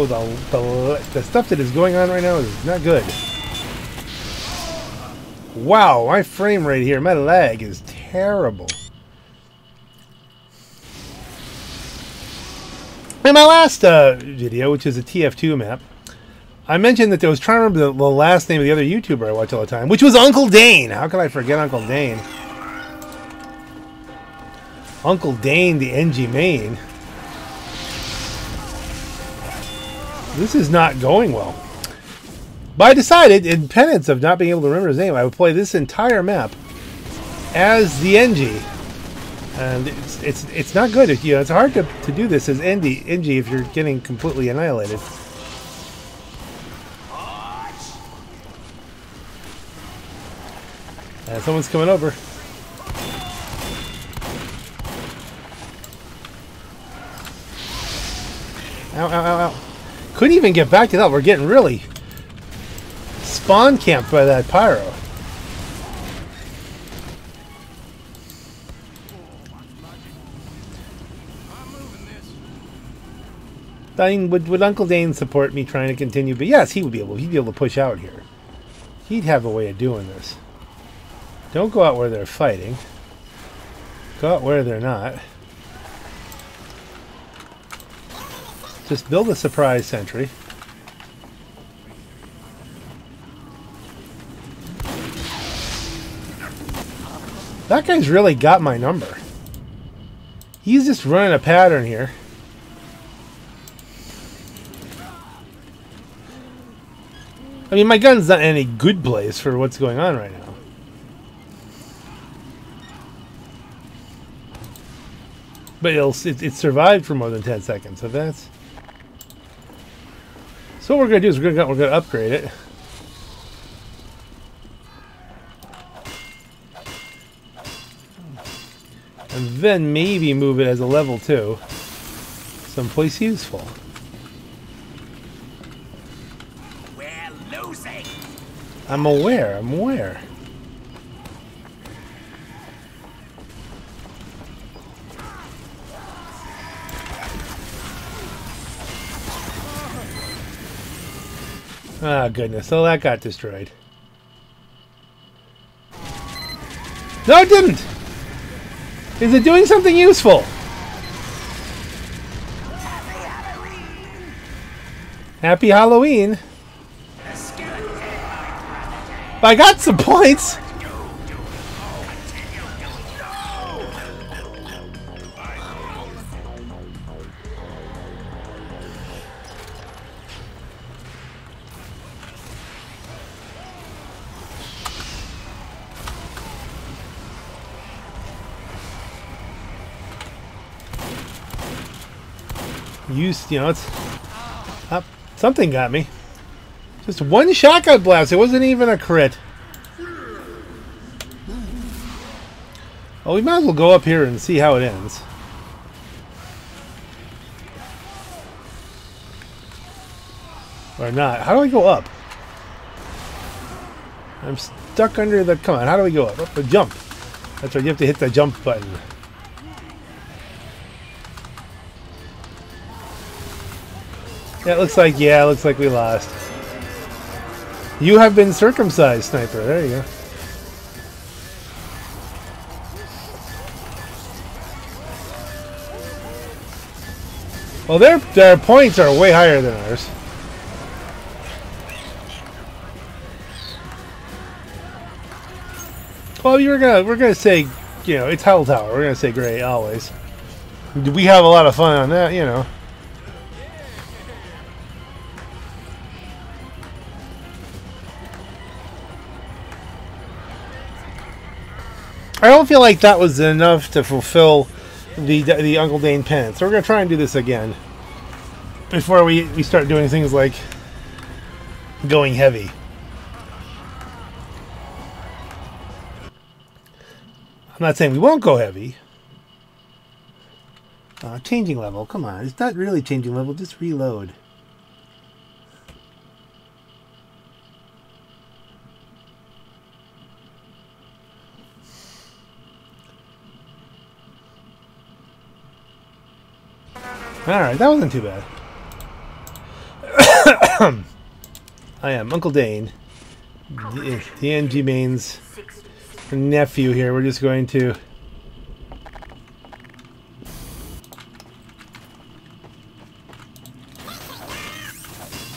Oh, the, the, the stuff that is going on right now is not good. Wow, my frame rate here, my lag is terrible. In my last uh, video, which is a TF2 map, I mentioned that I was trying to remember the, the, last name of the other YouTuber I watch all the time, which was Uncle Dane. How could I forget Uncle Dane? Uncle Dane, the Engie main. This is not going well. But I decided, in penance of not being able to remember his name, I would play this entire map as the Engie. And it's it's it's not good. You know, it's hard to, to do this as Engie, Engie if you're getting completely annihilated. And someone's coming over. Ow, ow, ow, ow. Couldn't even get back to that. We're getting really spawn camped by that pyro. Dane, would, would Uncle Dane support me trying to continue? But yes, he would be able. He'd be able to push out here. He'd have a way of doing this. Don't go out where they're fighting. Go out where they're not. Just build a surprise sentry. That guy's really got my number. He's just running a pattern here. I mean, my gun's not in any good place for what's going on right now. But it, it survived for more than 10 seconds, so that's... So what we're going to do is we're going we're to upgrade it. And then maybe move it as a level 2. Someplace useful. We're losing. I'm aware, I'm aware. Ah, goodness. So that got destroyed. No, it didn't! Is it doing something useful? Happy Halloween! I got some points! Used, you know, it's... Uh, something got me. Just one shotgun blast. It wasn't even a crit. Well, we might as well go up here and see how it ends. Or not. How do I go up? I'm stuck under the... Come on, how do we go up? Up jump. That's right, you have to hit the jump button. It looks like, yeah, it looks like we lost. You have been circumcised, Sniper. There you go. Well, their, their points are way higher than ours. Well, you're gonna we're gonna say, you know, it's Helltower. We're gonna say great always. We have a lot of fun on that, you know. I don't feel like that was enough to fulfill the the Uncle Dane pen. So we're gonna try and do this again before we we start doing things like going heavy. I'm not saying we won't go heavy. Uh, changing level, come on. It's not really changing level, just reload. Alright, that wasn't too bad. Oh, I am Uncle Dane, the, the Engie Main's nephew here. We're just going to.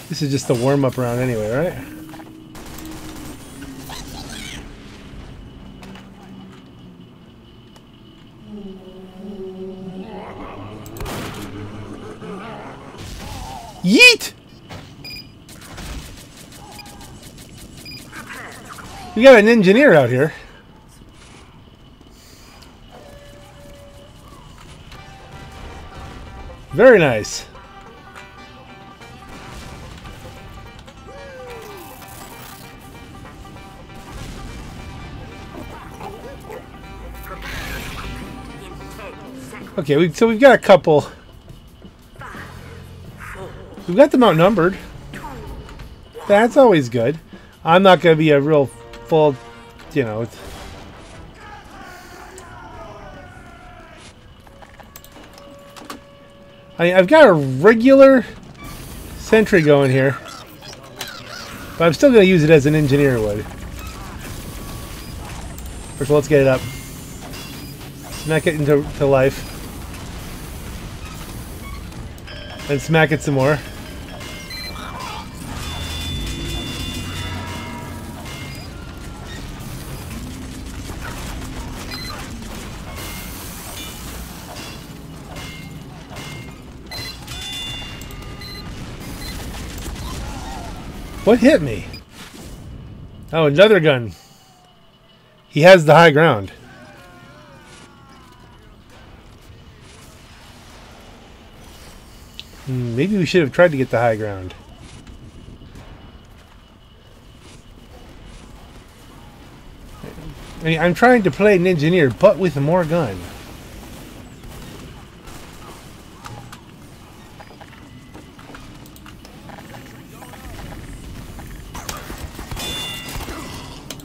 This is just a warm up round anyway, right? We got an engineer out here. Very nice. Okay, we, so we've got a couple. We've got them outnumbered. That's always good. I'm not going to be a real you know. I, I've got a regular sentry going here. But I'm still going to use it as an engineer would. First all, let's get it up. Smack it into to life. And smack it some more. What hit me? Oh, another gun. He has the high ground. Hmm, maybe we should have tried to get the high ground. I mean, I'm trying to play an engineer, but with more gun.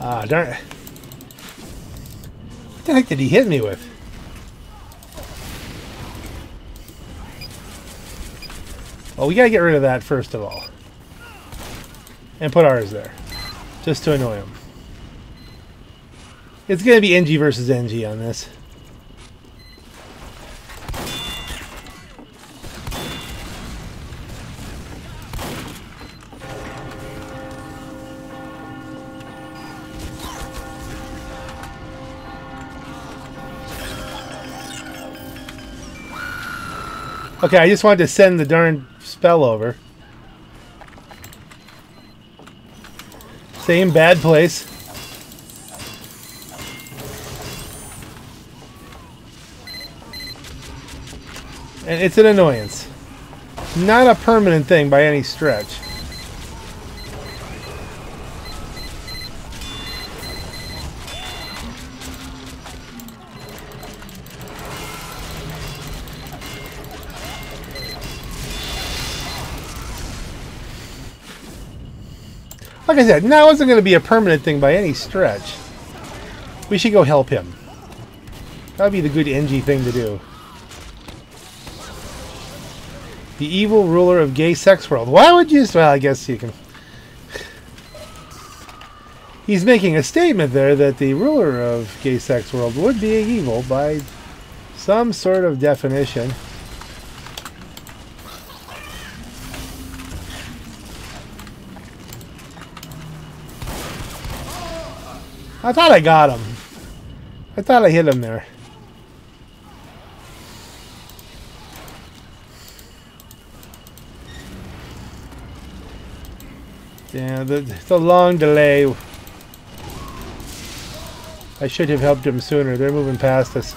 Ah, darn it. What the heck did he hit me with? Well, we gotta get rid of that first of all. And put ours there. Just to annoy him. It's gonna be Engie versus Engie on this. Okay, I just wanted to send the darn spell over. Same bad place. And it's an annoyance. Not a permanent thing by any stretch. Like I said, now isn't going to be a permanent thing by any stretch. We should go help him. That would be the good Engie thing to do. The evil ruler of gay sex world. Why would you... Well, I guess you can... He's making a statement there that the ruler of gay sex world would be evil by some sort of definition. I thought I got him. I thought I hit him there. Yeah, the, the long delay. I should have helped him sooner. They're moving past us.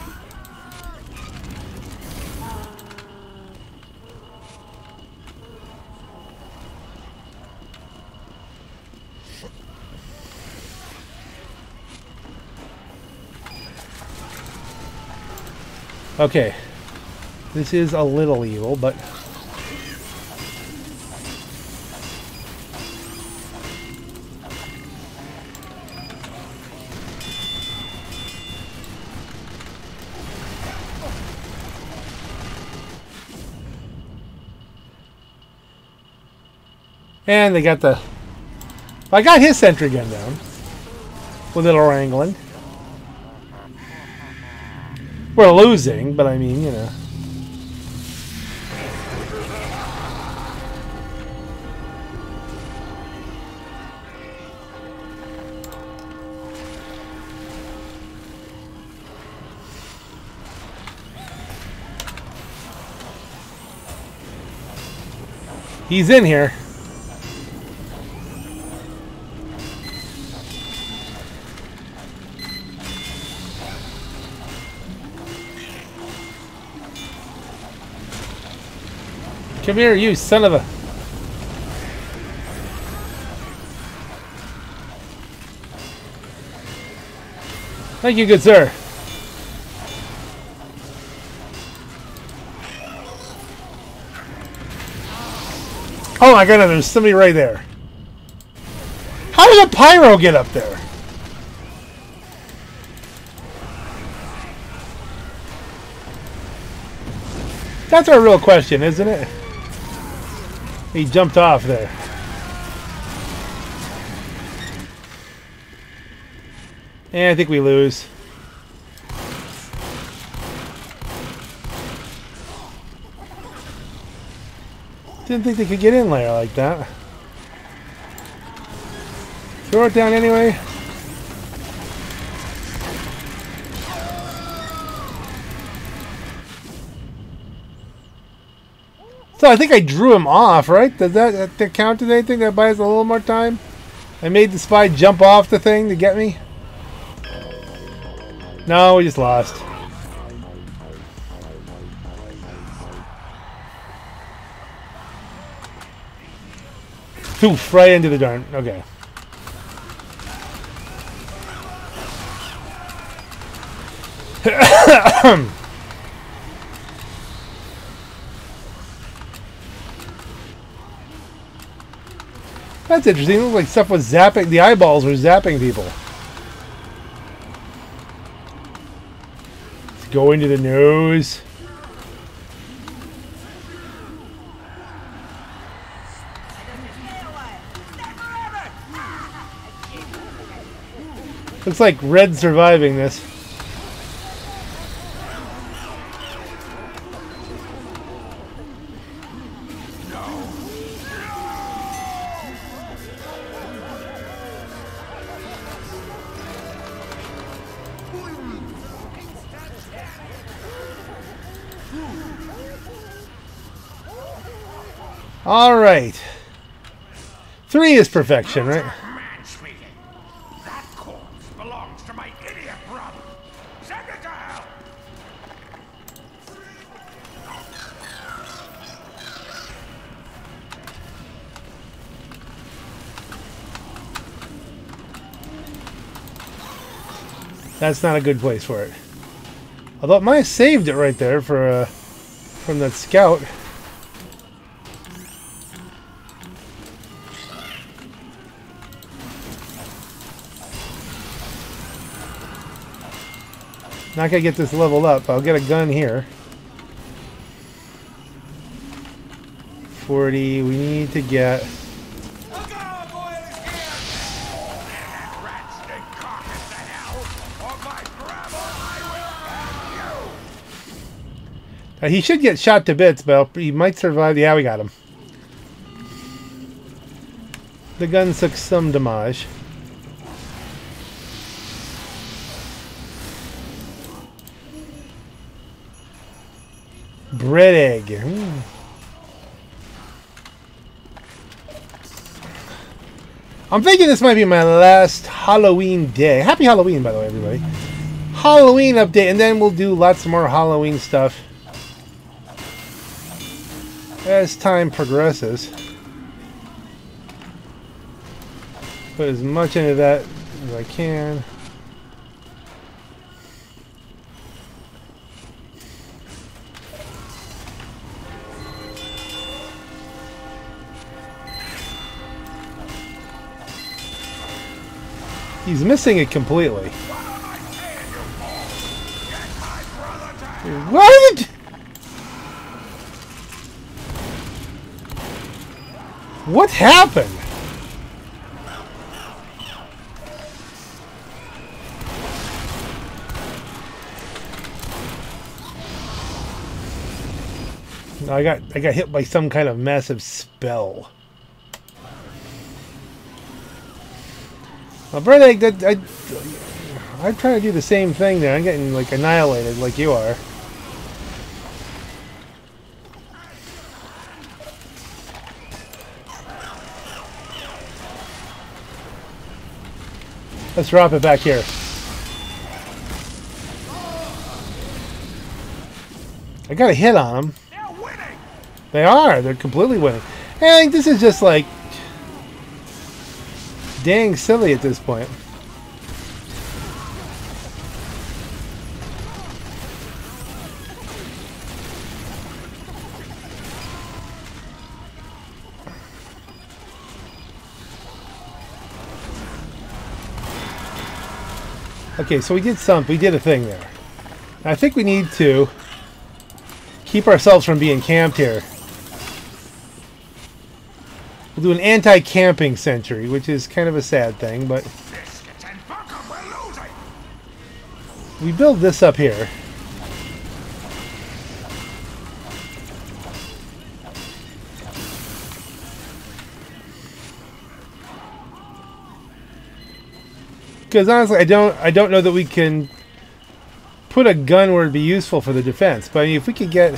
Okay. This is a little evil, but... And they got the... I got his sentry gun down. With a little wrangling. We're losing, but I mean, you know. He's in here. Come here, you son of a... Thank you, good sir. Oh my god, there's somebody right there. How did a pyro get up there? That's our real question, isn't it? He jumped off there. And I think we lose. Didn't think they could get in there like that. Throw it down anyway. So I think I drew him off, right? Does that, that count as anything? That buys a little more time? I made the spy jump off the thing to get me? No, we just lost. Poof, right into the darn. Okay. That's interesting. It looked like stuff was zapping. The eyeballs were zapping people. Let's go into the nose. Looks like Red surviving this. Right. Three is perfection, right? Mann speaking. That corpse belongs to my idiot brother. Send it to hell. That's not a good place for it. Although it might have saved it right there for uh, from that scout. Not gonna get this leveled up. I'll get a gun here. 40. We need to get. Uh, he should get shot to bits, but he might survive. Yeah, we got him. The gun took some damage. Egg. Hmm. I'm thinking this might be my last Halloween day. Happy Halloween, by the way, everybody. Halloween update, and then we'll do lots more Halloween stuff as time progresses. Put as much into that as I can. He's missing it completely. What? What happened? I got I got hit by some kind of massive spell. Well, that I I'm trying to do the same thing there. I'm getting like annihilated like you are. Let's drop it back here. I got a hit on them. They are. They're completely winning. And this is just like dang silly at this point. Okay, so we did some, we did a thing there. I think we need to keep ourselves from being camped here. We'll do an anti-camping sentry, which is kind of a sad thing, but we build this up here. Because honestly, I don't, I don't know that we can put a gun where it'd be useful for the defense. But I mean, if we could get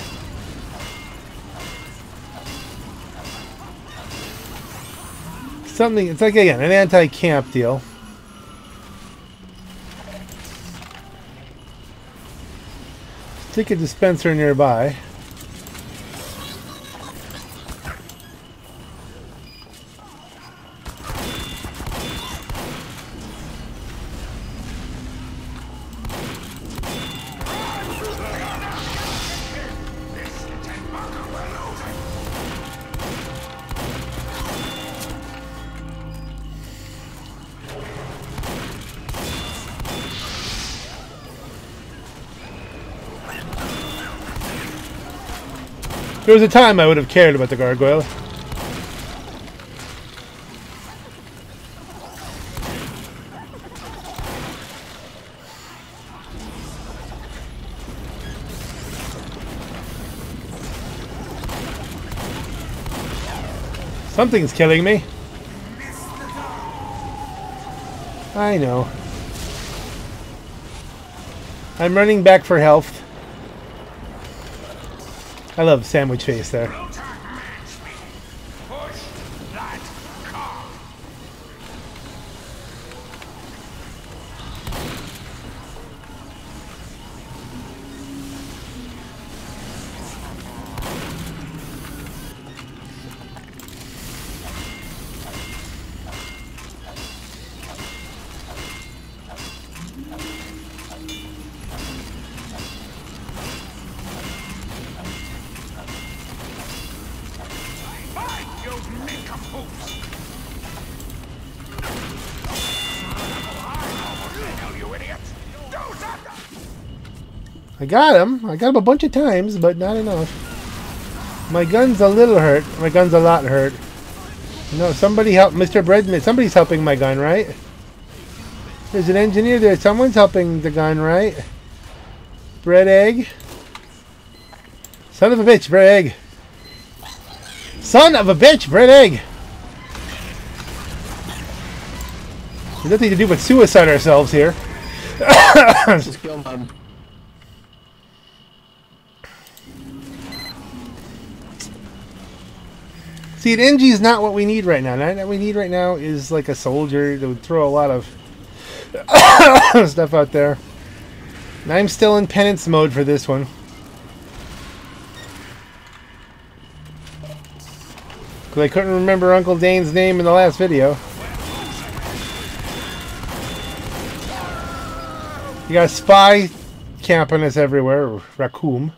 something, it's like again an anti-camp deal. Stick a dispenser nearby. There was a time I would have cared about the gargoyle. Something's killing me. I know. I'm running back for health. I love sandwich face there. I got him. I got him a bunch of times, but not enough. My gun's a little hurt. My gun's a lot hurt. No, somebody help Mr. Breadman. Somebody's helping my gun, right? There's an engineer there. Someone's helping the gun, right? Bread egg. Son of a bitch, bread egg. Son of a bitch, bread egg. There's nothing to do but suicide ourselves here. Just kill him. See, an Engie is not what we need right now. What we need right now is like a soldier that would throw a lot of stuff out there. And I'm still in penance mode for this one. Because I couldn't remember Uncle Dane's name in the last video. You got a spy camping us everywhere, raccoon.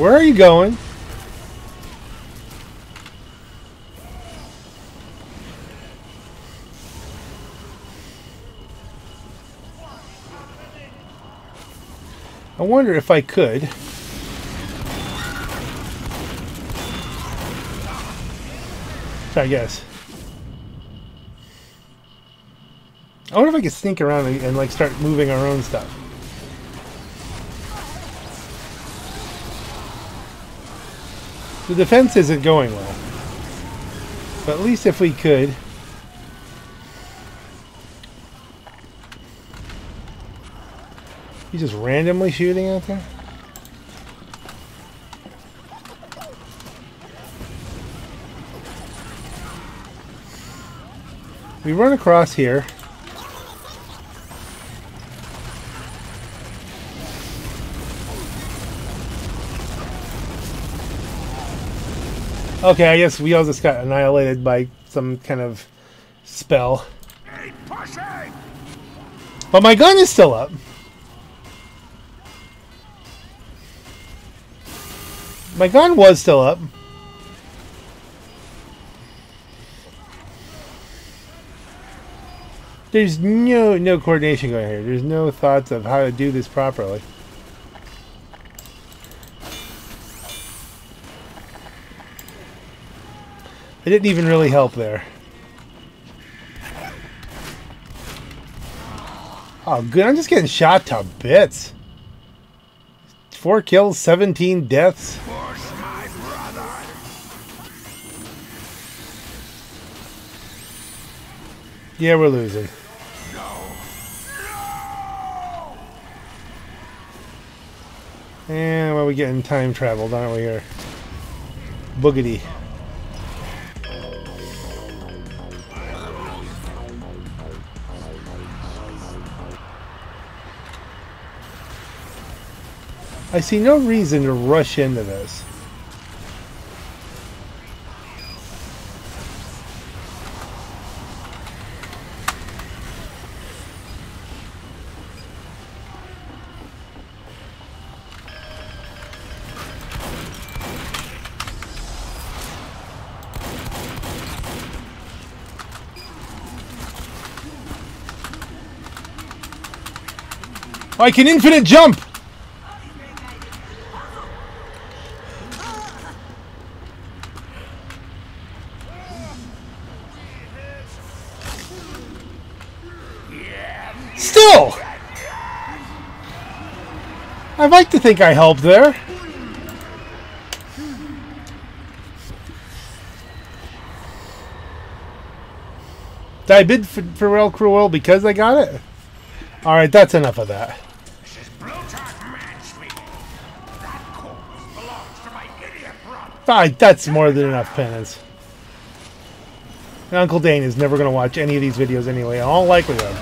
Where are you going? I wonder if I could. I guess. I wonder if I could sneak around and, and like start moving our own stuff. The defense isn't going well. But at least if we could. He's just randomly shooting out there? We run across here. Okay, I guess we all just got annihilated by some kind of spell. But my gun is still up. My gun was still up. There's no no coordination going here. There's no thoughts of how to do this properly. It didn't even really help there. Oh, good. I'm just getting shot to bits. Four kills, 17 deaths. Yeah, we're losing. And well, we're getting time traveled, aren't we here? Boogity. I see no reason to rush into this. I can infinite jump! Like to think I helped there. Did I bid for, for El Cruel because I got it? Alright, that's enough of that. This is Blutarch Mann speaking. That corpse belongs to my idiot brother. Alright, that's more than enough penance. And Uncle Dane is never going to watch any of these videos anyway, in all likelihood.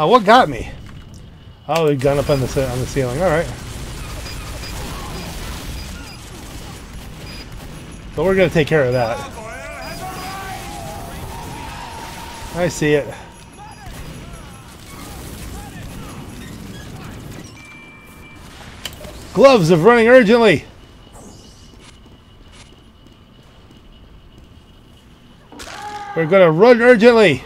Oh, what got me? Oh, the gun up on the on the ceiling. All right. But we're gonna take care of that. I see it. Gloves of running urgently. We're gonna run urgently.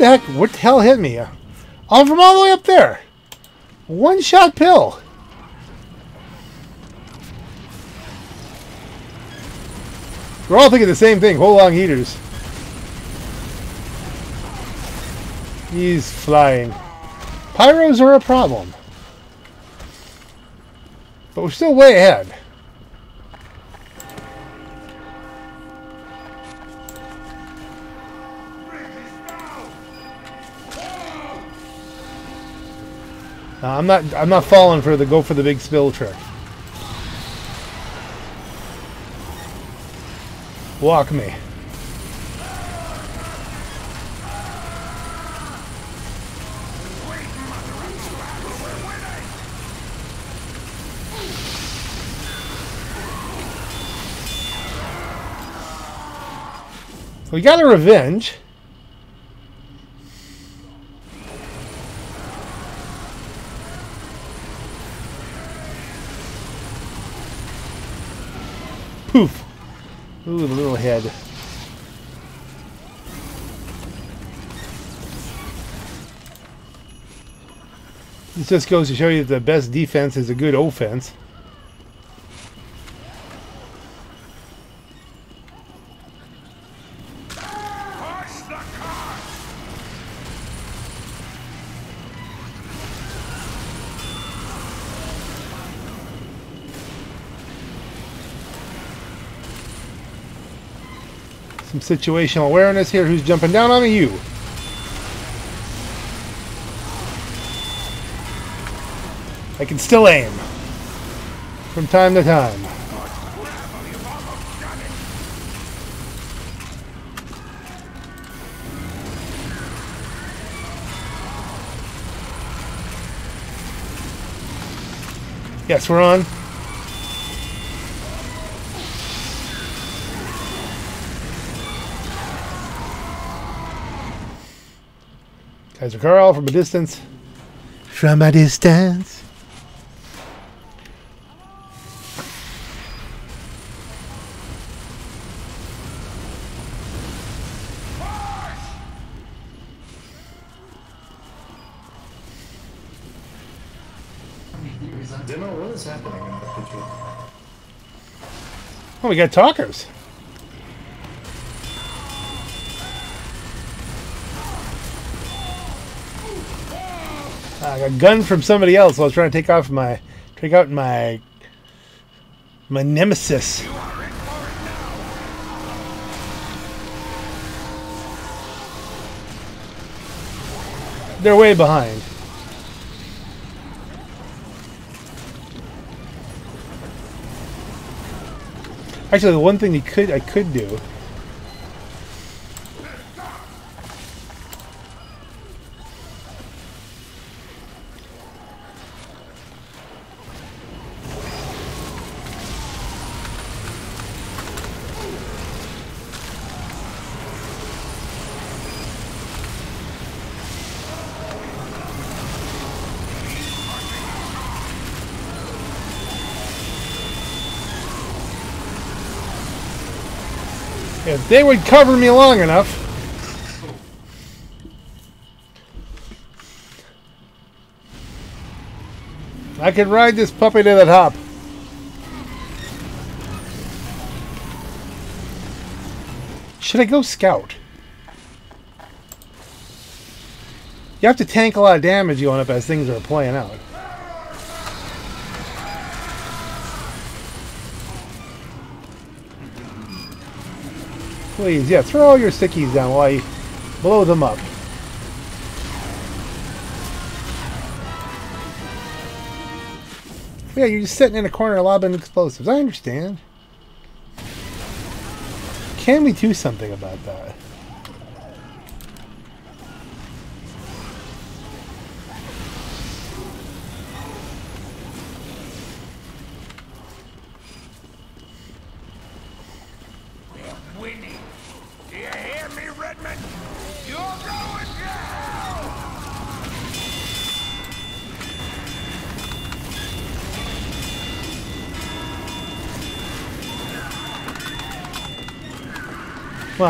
The heck? What the hell hit me? I'm from all the way up there. One shot pill. We're all thinking the same thing. Whole long heaters. He's flying. Pyros are a problem. But we're still way ahead. I'm not I'm not falling for the go for the big spill trick. Walk me. We got a revenge. Ooh, the little head. This just goes to show you that the best defense is a good offense. Some situational awareness here. Who's jumping down on me? You. I can still aim. From time to time. Yes, we're on. Kaiser Karl from a distance. From a distance. Demo, what is happening in the picture? Oh, we got talkers. A gun from somebody else. I was trying to take off my, take out my, my nemesis. They're way behind. Actually, the one thing you could I could do. They would cover me long enough. I could ride this puppy to the top. Should I go scout? You have to tank a lot of damage going up as things are playing out. Please, yeah, throw all your stickies down while you blow them up. Yeah, you're just sitting in a corner lobbing explosives. I understand. Can we do something about that?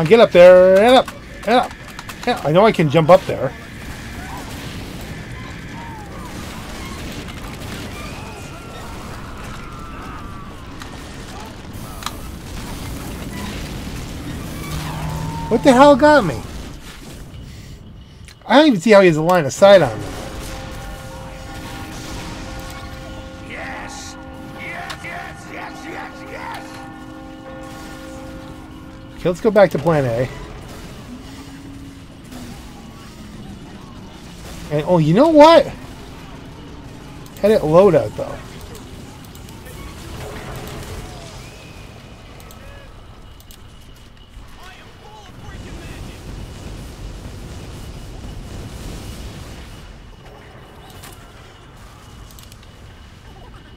On, get up there. Get up. Get up. I know I can jump up there. What the hell got me? I don't even see how he has a line of sight on me. Okay, let's go back to plan A. And oh, you know what? Had it load out though.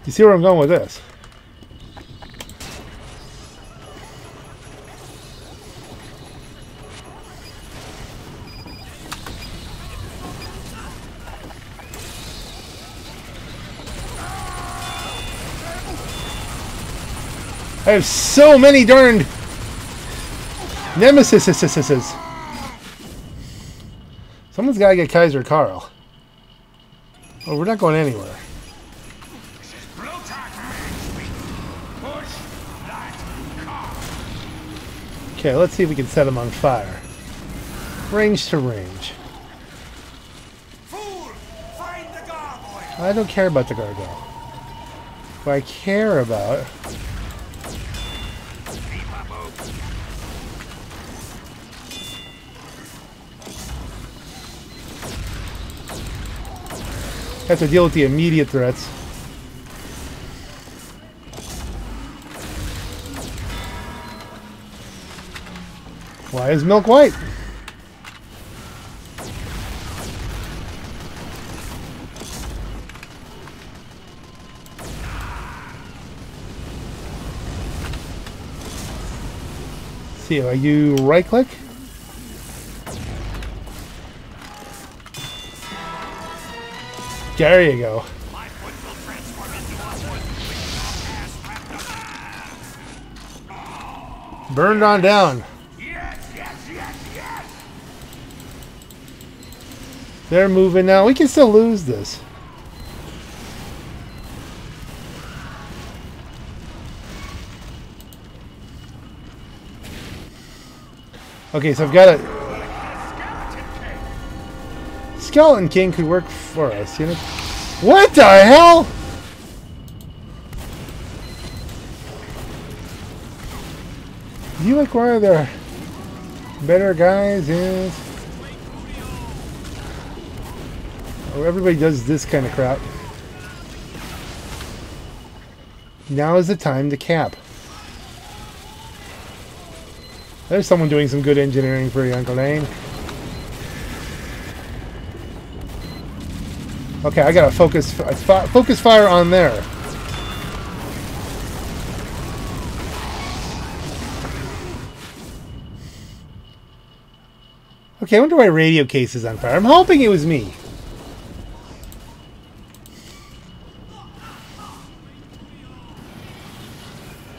You see where I'm going with this? I have so many darned nemesis. Someone's got to get Kaiser Carl. Oh, we're not going anywhere. Okay, let's see if we can set him on fire. Range to range. I don't care about the gargoyle. What I care about have to deal with the immediate threats. Why is milk white? See, are you right click? Ass you go. Burned on down. Yes, yes, yes, yes! They're moving now. We can still lose this. Okay, so I've got a skeleton king could work for us, you know. What the hell? You like one of the better guys? is... Oh, everybody does this kind of crap. Now is the time to cap. There's someone doing some good engineering for you, Uncle Dane. Okay, I gotta focus uh, focus fire on there. Okay, I wonder why radio case is on fire. I'm hoping it was me.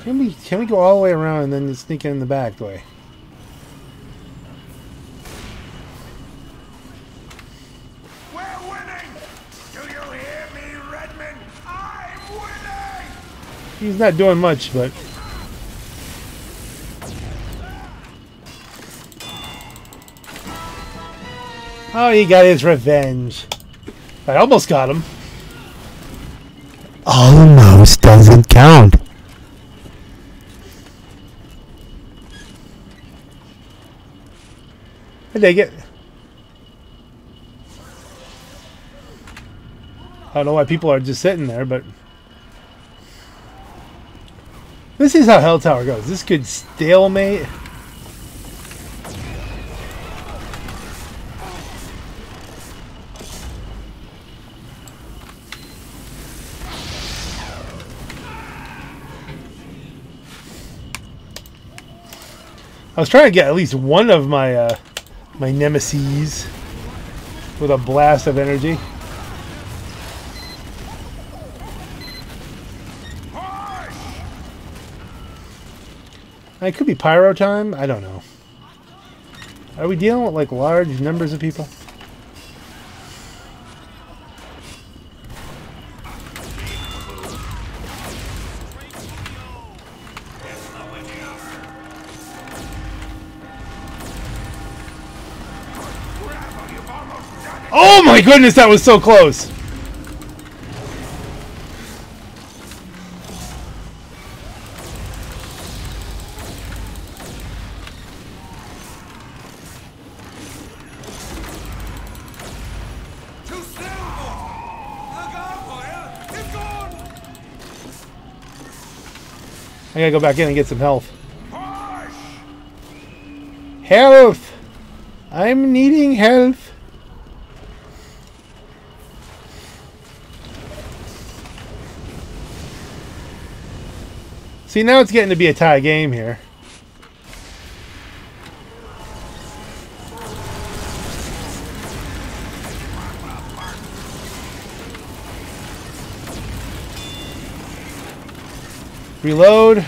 Can we can we go all the way around and then sneak in the back way? He's not doing much, but Oh, he got his revenge. I almost got him. Almost doesn't count. I take it. I don't know why people are just sitting there, but this is how Helltower goes. This could stalemate. I was trying to get at least one of my uh, my nemesis with a blast of energy. It could be pyro time. I don't know. Are we dealing with like large numbers of people? Oh my goodness, that was so close. Gotta go back in and get some health. Health! I'm needing health. See, now it's getting to be a tie game here. Reload.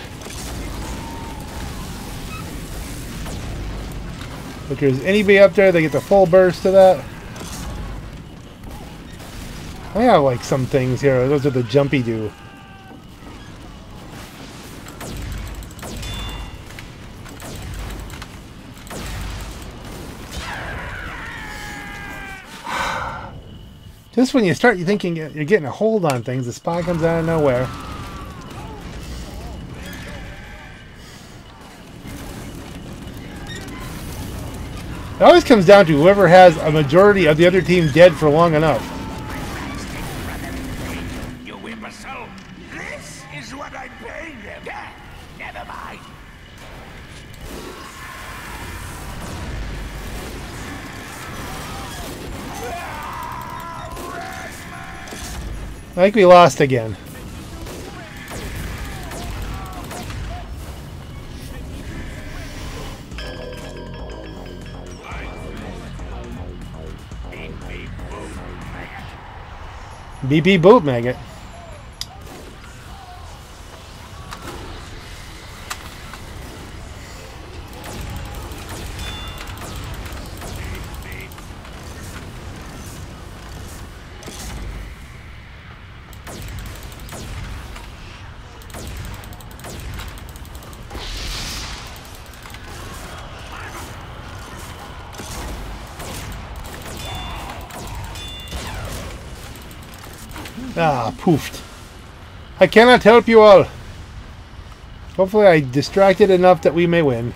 If there's anybody up there, they get the full burst of that. I have like some things here. Those are the jumpy do. Just when you start thinking you're getting a hold on things, the spy comes out of nowhere. It always comes down to whoever has a majority of the other team dead for long enough. You imbecile! This is what I'm paying them! Never mind! I think we lost again. BP boot maggot. Poofed. I cannot help you all. Hopefully I distracted enough that we may win.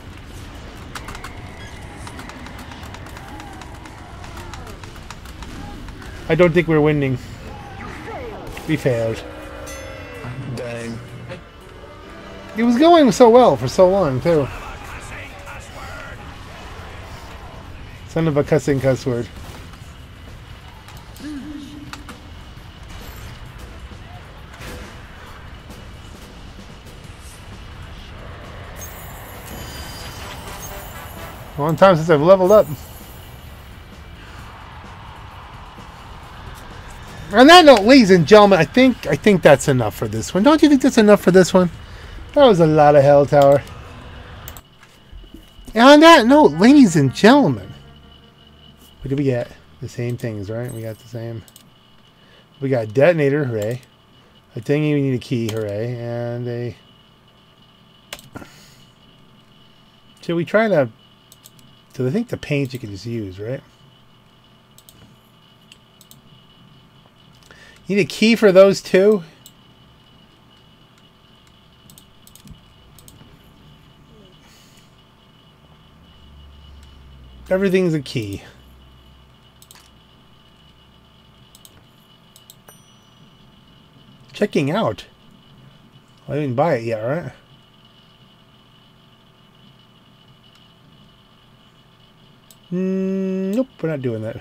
I don't think we're winning. We failed. Dang. It was going so well for so long, too. Son of a cussing cuss word. Long time since I've leveled up. On that note, ladies and gentlemen, I think I think that's enough for this one. Don't you think that's enough for this one? That was a lot of Helltower. And on that note, ladies and gentlemen, what did we get? The same things, right? We got the same. We got detonator, hooray. A thing we need a key, hooray. And a... Should we try to... So I think the paint you can just use, right? You Need a key for those two? Everything's a key. Checking out. I didn't buy it yet, right? Mm, nope, we're not doing that.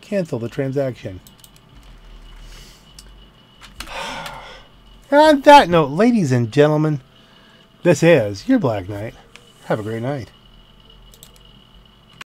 Cancel the transaction. On that note, ladies and gentlemen, this is your Black Knight. Have a great night.